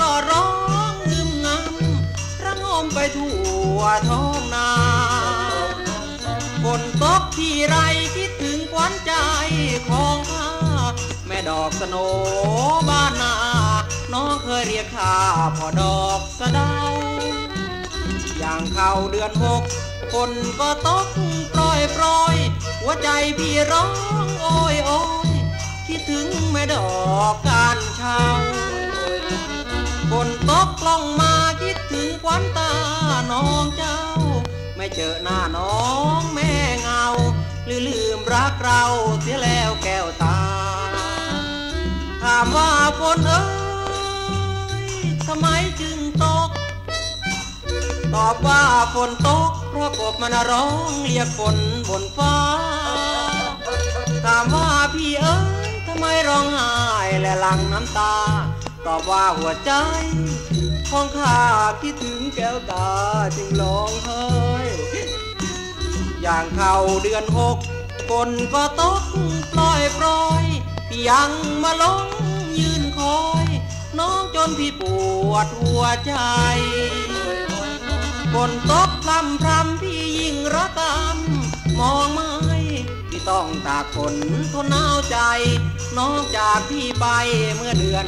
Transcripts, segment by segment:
ก็ร้องงึมงำระงมไปทั่วท้องนาฝนตกที่ไรคิดถึงควันใจของข้าแม่ดอกสโนบ้านนา น้องเคยเรียกข้าพ่อดอกสะเดา อย่างเข้าเดือนหกฝนก็ตกปล่อยปล่อยหัวใจพี่ร้องโอยโอยคิดถึงแม่ดอกการเช้า ฝนตกกล้องมาคิดถึงควันตาน้องเจ้า ไม่เจอหน้าน้องแม่เงาหรือลืมรักเราเสียแล้วแก้วตา ถามว่าฝนเอ้ยทำไมจึงตก ตอบว่าฝนตกเพราะกบมันร้องเรียกฝนบนฟ้า ถามว่าพี่เอ้ยทำไมร้องไห้และหลั่งน้ำตา ตอบว่าหัวใจ ของข้าคิดถึงแก้วตาจึงร้องไห้อย่างเข้าเดือนหกฝนก็ตกปล่อยปล่อยพี่ยังมาลงยืนคอย น้องจนพี่ปวดหัวใจฝนตกพรำพรำพี่ยิ่งระกำมองไม่พี่ต้องตากฝนทนหนาวใจ น้องจากพี่ไปเมื่อเดือน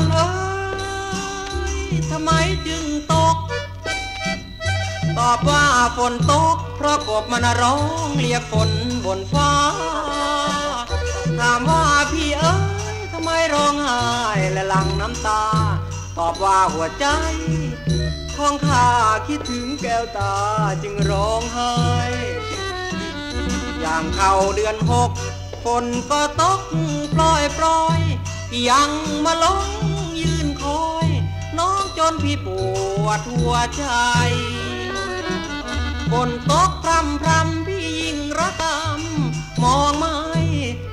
นเอ้ยทำไมจึงตก ตอบว่าฝนตก เพราะกบมันร้องเรียกฝนบนฟ้า ถามว่าพี่เอ้ยทำไมร้องไห้และหลั่งน้ำตา ตอบว่าหัวใจของข้าคิดถึงแก้วตาจึงร้องไห้อย่างเข้าเดือนหกฝนก็ตกปล่อยปล่อยยังมาลงยืนคอยน้อง จนพี่ปวดหัวใจฝนตกพรำพรำพี่ยิ่งระกำมองไม่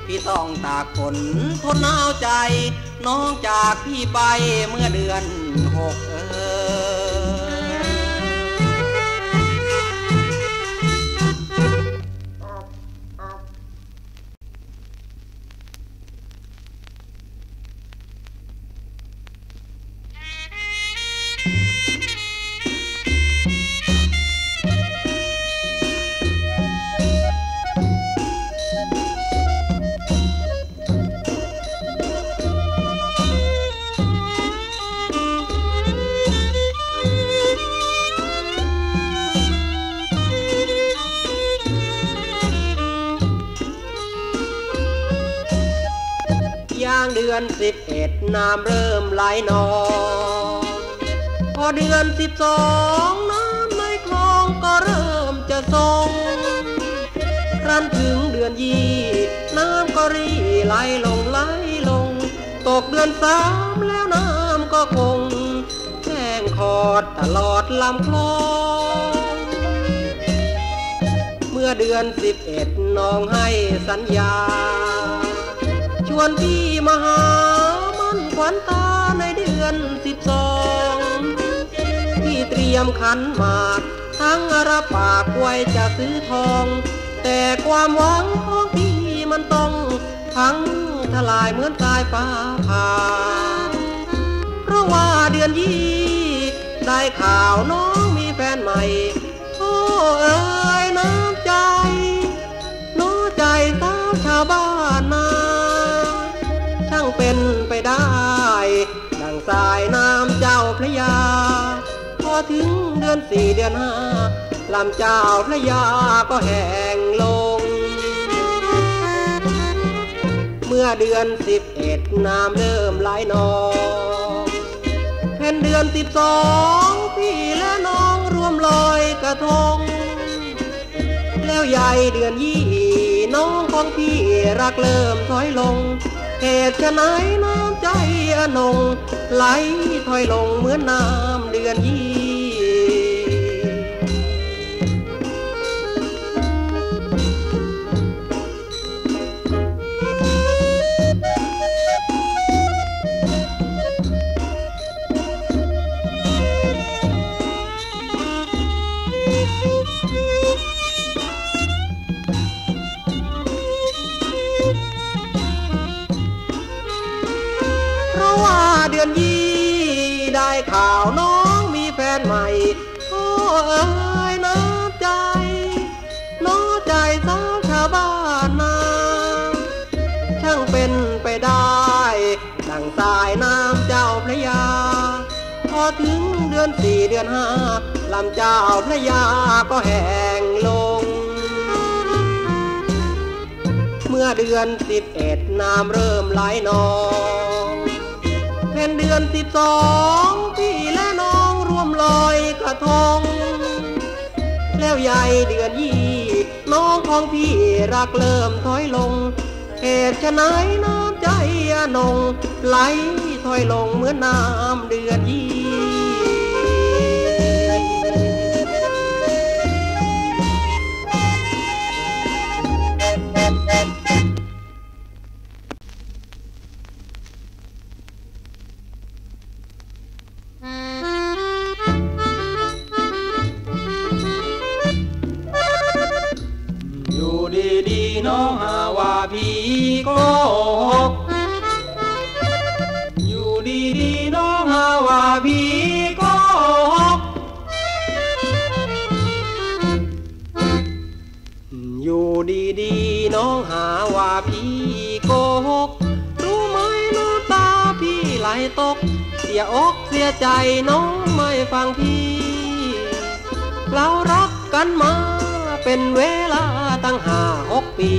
พี่ต้องตากฝนทนหนาวใจ น้องจากพี่ไปเมื่อเดือนหกเออางเดือนสิบเอ็ดน้ำเริ่มไหลนองพอเดือนสิบสองน้ำในคลองก็เริ่มจะทรงครั้นถึงเดือนยี่น้ำก็รีไหลลงไหลลง ตกเดือนสามแล้วน้ำก็คงแห้งขอดตลอดลำคลอง เมื่อเดือนสิบเอ็ดน้องให้สัญญา วนพี่มาหามันขวัญตาในเดือนสิบสองพี่เตรียมขันหมากทั้งระปากไว้จะซื้อทอง แต่ความหวังของพี่มันต้องพังทลายเหมือนสายฟ้าผ่าเพราะว่าเดือนยี่ได้ข่าวน้องมีแฟนใหม่โอ้เอ๋ย อนสี่เดือนห้าลำเจ้าพระยาก็แห้งลง เมื่อเดือนสิบเอ็ดน้ำเริ่มไหลนองแผ่นเดือนสิบสองพี่และน้องรวมลอยกระทง แล้วใหญ่เดือนยี่น้องของพี่รักเริ่มถอยลงเหตุไนน้ำใจอนงไหลถอยลงเหมือนน้ำเดือนยี่ น้องมีแฟนใหม่โอ้เอ้ยน้ำใจน้อใจสาวชาวบ้านนาช่างเป็นไปได้ดังสายน้ำเจ้าพระยา พอถึงเดือนสี่เดือนห้าลำเจ้าพระยาก็แห้งลง เมื่อเดือนสิบเอ็ดน้ำเริ่มไหลนองเป็นเดือนสิบสองพี่ ระทง แล้วใหญ่เดือนยี่น้องของพี่รักเริ่มถอยลงเหตุฉะไหนน้ำใจอนงไหลถอยลงเหมือนน้ำเดือนยี่ หาว่าพี่โกหก รู้ไหมน้ำตาพี่ไหลตก เสียอกเสียใจน้องไม่ฟังพี่ เรารักกันมาเป็นเวลาตั้งห้าหกปี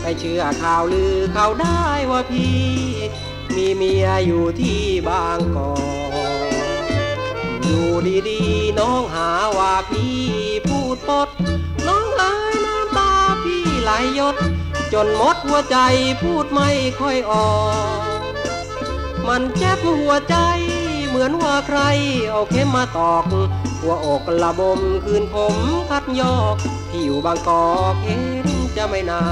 ไปเชื่อข่าวลือเขาได้ว่าพี่ มีเมียอยู่ที่บางกอกอยู่ดีๆน้องหาว่าพี่พูดปดน้องเอ้ยน้ำตาพี่ไหลยด จนหมดหัวใจพูดไม่ค่อยออก มันเจ็บหัวใจเหมือนว่าใครเอาเข็มมาตอก หัวอกระบมคืนผมคัดยอกที่อยู่บางกอกเห็นจะไม่นา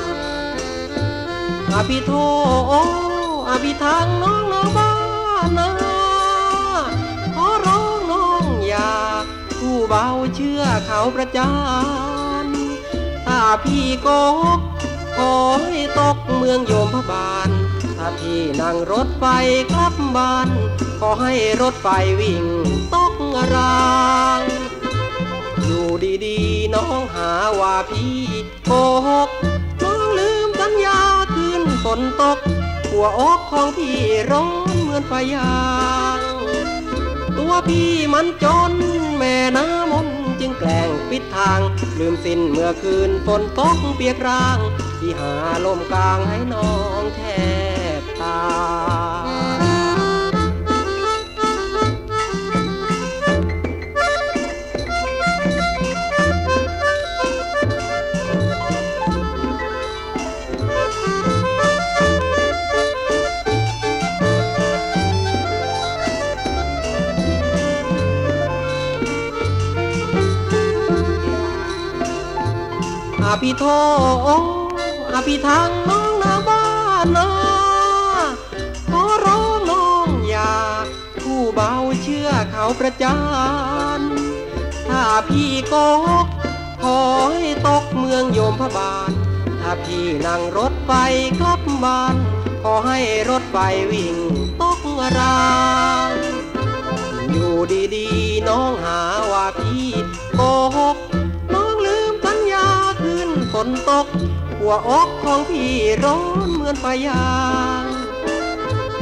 นอาพี่โทโออาพี่ทางน้องน้องบ้านนาขอร้องน้องอย่าผู้เบาเชื่อเขาประจานถ้าพี่โกก ขอให้ตกเมืองโยมพบาล ถ้าพี่นั่งรถไฟกลับบ้าน ขอให้รถไฟวิ่งตกรางอยู่ดีๆ น้องหาว่าพี่โกหกน้องลืมสัญญาคืนฝนตก หัวอกของพี่ร้อนเหมือนไฟยางตัวพี่มันจนแม่น้ำมนจึงแกล้งปิดทาง ลืมสิ้นเมื่อคืนฝนตกเปียกราง ที่หาลมกลางให้น้องแทบตาอาพี่โทอา พี่ทางน้องนาบ้านนาขอร้องน้องอย่าผู้เบาเชื่อเขาประจานถ้าพี่โกกขอให้ตกเมืองโยมพบาล ถ้าพี่นั่งรถไฟกลับบ้าน ขอให้รถไฟวิ่งตกรางอยู่ดีๆ น้องหาว่าพี่โกหก วอกของพี่ร้อนเหมือนไฟยาง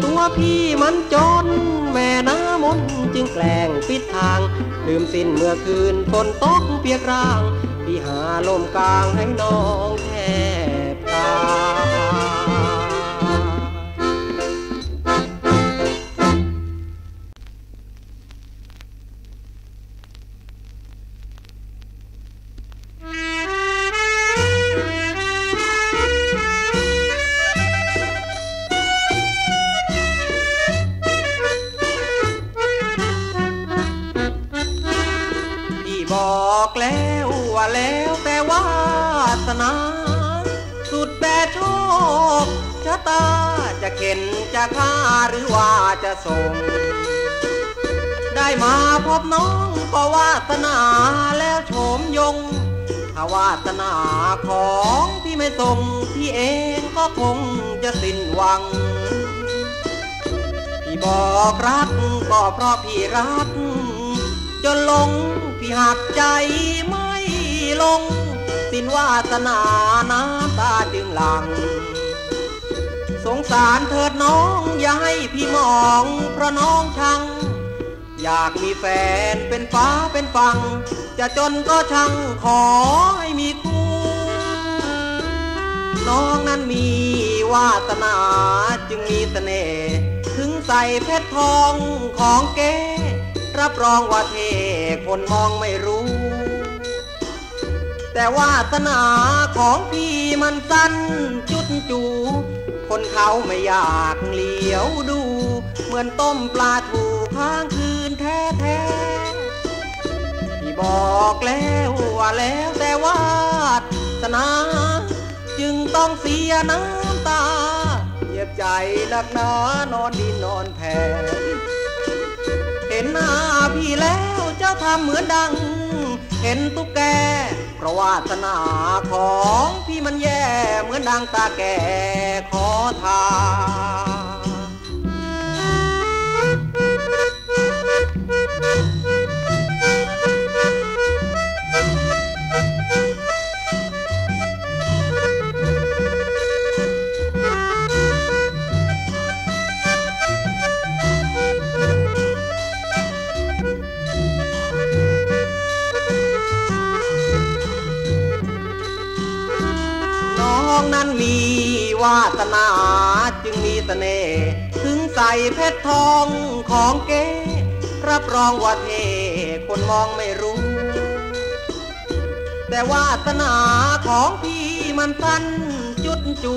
ตัวพี่มันจนแม่น้ำมนจึงแกล้งปิดทาง ลืมสิ้นเมื่อคืนฝนตกเปียกร่าง พี่หาลมกลางให้น้อง นา สุดแต่โชคชะตาจะเข็นจะฆ่าหรือว่าจะส่ง ได้มาพบน้องก็วาสนาแล้วโฉมยง ถ้าวาสนาของพี่ไม่ส่งพี่เองก็คงจะสิ้นหวัง พี่บอกรักก็เพราะพี่รัก จนลงพี่หักใจไม่ลง สิ้นวาสนาน้ำตาจึงหลัง สงสารเถิดน้องอย่าให้พี่มองเพราะน้องชัง อยากมีแฟนเป็นฟ้าเป็นฟัง จะจนก็ช่างขอให้มีคู่ น้องนั้นมีวาสนาจึงมีเสน่ห์ถึงใส่เพชรทองของเก๋รับรองว่าเทคนมองไม่รู้ แต่วาสนาของพี่มันสั้นจุดจู คนเขาไม่อยากเหลียวดู เหมือนต้มปลาถูค้างคืนแท้แท้ๆพี่บอกแล้วว่าแล้วแต่วาสนา จึงต้องเสียน้ำตาเจ็บใจนักหนานอนดินนอนแผ่เห็นหน้าพี่แล้วเจ้าทำเหมือนดัง เห็นตุ๊กแก เพราะวาสนาของพี่มันแย่เหมือนดังตาแก่ขอทาน สนาจึงมีเสน่ห์ถึงใส่เพชรทองของเก๋รับรองว่าเทคนมองไม่รู้ แต่วาสนาของพี่มันสั้นจุดจู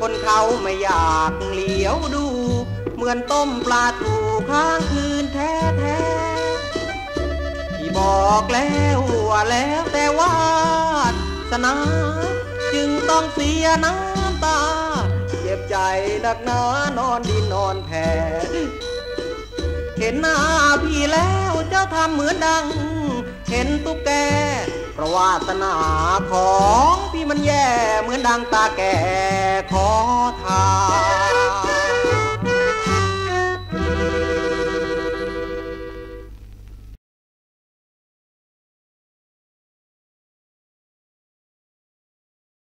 คนเขาไม่อยากเหลียวดู เหมือนต้มปลาถูค้างคืนแท้แท้ๆที่บอกแล้วว่าแล้วแต่วาสนา จึงต้องเสียน้ำ ตา เจ็บใจนักหนานอนดินนอนแผ่ เห็นหน้าพี่แล้วเจ้าทำเหมือนดัง เห็นตุ๊กแกเพราะวาสนาของพี่มันแย่เหมือนดังตาแก่ขอทาน